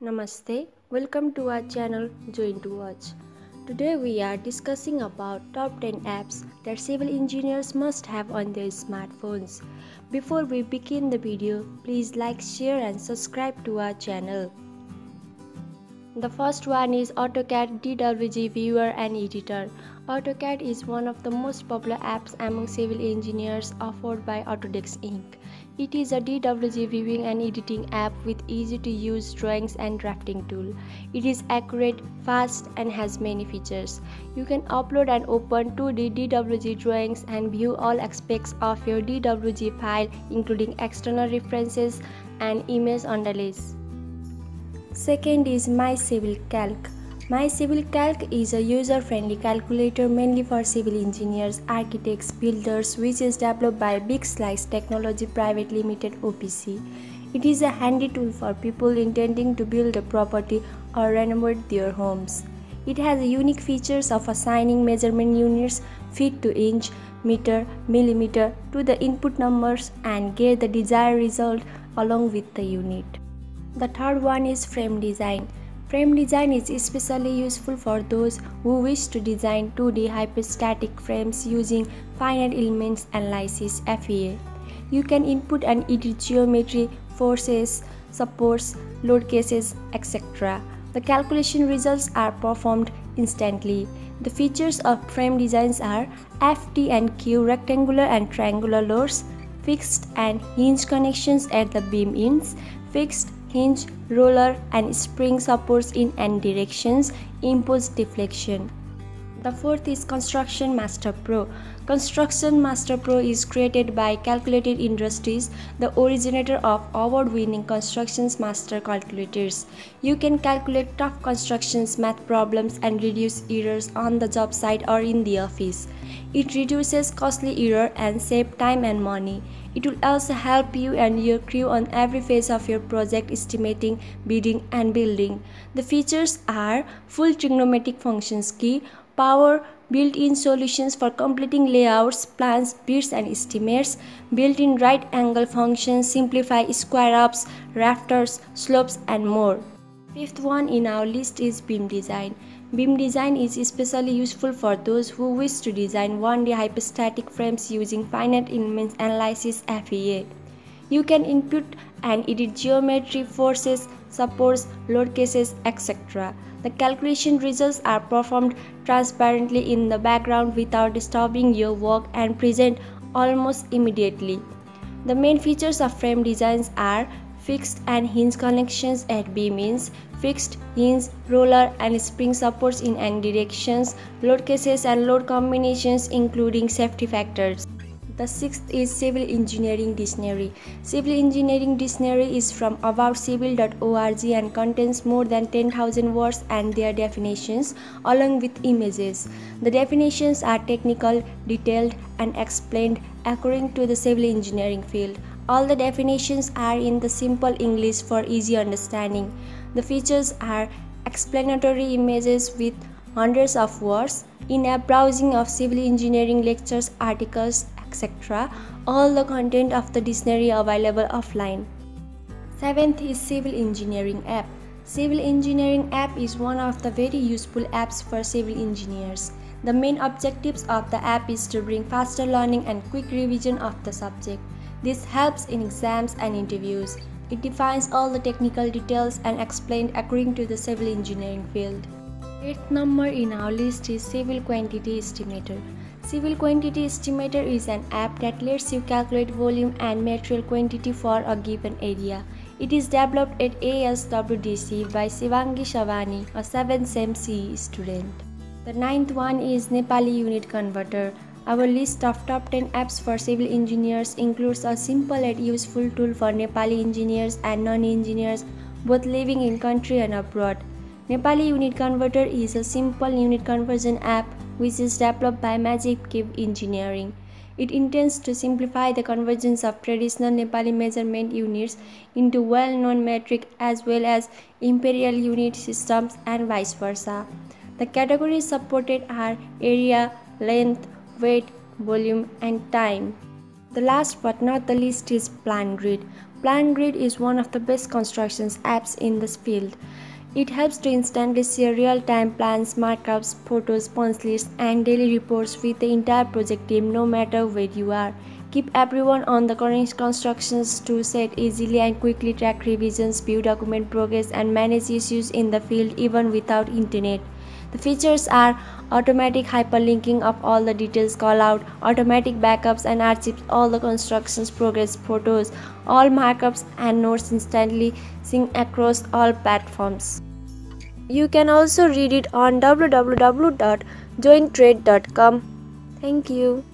Namaste, welcome to our channel Join to Watch. Today we are discussing about top 10 apps that civil engineers must have on their smartphones. Before we begin the video, please like, share and subscribe to our channel. The first one is AutoCAD DWG Viewer and Editor. AutoCAD is one of the most popular apps among civil engineers offered by Autodesk Inc. It is a DWG viewing and editing app with easy to use drawings and drafting tool. It is accurate, fast and has many features. You can upload and open 2D DWG drawings and view all aspects of your DWG file including external references and image underlays. Second is My Civil Calc. My Civil Calc is a user-friendly calculator mainly for civil engineers, architects, builders which is developed by Big Slice Technology Private Limited OPC. It is a handy tool for people intending to build a property or renovate their homes. It has unique features of assigning measurement units feet to inch, meter, millimeter to the input numbers and get the desired result along with the unit. The third one is frame design. Frame design is especially useful for those who wish to design 2D hyperstatic frames using finite elements analysis FEA. You can input and edit geometry, forces, supports, load cases, etc. The calculation results are performed instantly. The features of frame designs are FT and Q rectangular and triangular loads, fixed and hinge connections at the beam ends, fixed hinge, roller and spring supports in n directions impose deflection. The fourth is Construction Master Pro. Construction Master Pro is created by Calculated Industries, the originator of award-winning Construction Master calculators. You can calculate tough constructions math problems and reduce errors on the job site or in the office. It reduces costly error and save time and money. It will also help you and your crew on every phase of your project estimating, bidding and building. The features are full trigonometric functions key, power, built-in solutions for completing layouts, plans, bids and estimates, built-in right angle functions, simplify square-ups, rafters, slopes and more. Fifth one in our list is beam design. Beam design is especially useful for those who wish to design 1D hypostatic frames using finite elements analysis FEA. You can input and edit geometry, forces, supports, load cases, etc. The calculation results are performed transparently in the background without disturbing your work and present almost immediately. The main features of frame designs are fixed and hinge connections at beam ends, fixed, hinge, roller and spring supports in any directions, load cases and load combinations including safety factors. The sixth is Civil Engineering Dictionary. Civil Engineering Dictionary is from aboutcivil.org and contains more than 10,000 words and their definitions along with images. The definitions are technical, detailed and explained according to the civil engineering field. All the definitions are in the simple English for easy understanding. The features are explanatory images with hundreds of words, in-app browsing of civil engineering lectures, articles, All the content of the dictionary available offline. Seventh is Civil Engineering app. Civil Engineering app is one of the very useful apps for civil engineers. The main objectives of the app is to bring faster learning and quick revision of the subject. This helps in exams and interviews. It defines all the technical details and explained according to the civil engineering field. Eighth number in our list is Civil Quantity Estimator. Civil Quantity Estimator is an app that lets you calculate volume and material quantity for a given area. It is developed at ASWDC by Shivangi Shavani, a 7th SEM CE student. The ninth one is Nepali Unit Converter. Our list of top 10 apps for civil engineers includes a simple and useful tool for Nepali engineers and non-engineers both living in country and abroad. Nepali Unit Converter is a simple unit conversion app which is developed by Magic Cube Engineering. It intends to simplify the conversions of traditional Nepali measurement units into well-known metric as well as imperial unit systems and vice versa. The categories supported are area, length, weight, volume and time. The last but not the least is PlanGrid. PlanGrid is one of the best constructions apps in this field. It helps to instantly share real-time plans, markups, photos, punch lists, and daily reports with the entire project team no matter where you are. Keep everyone on the current constructions to set easily and quickly track revisions, view document progress, and manage issues in the field even without internet. The features are automatic hyperlinking of all the details call out, automatic backups and archives all the constructions progress photos, all markups and notes instantly sync across all platforms. You can also read it on www.jointread.com. Thank you.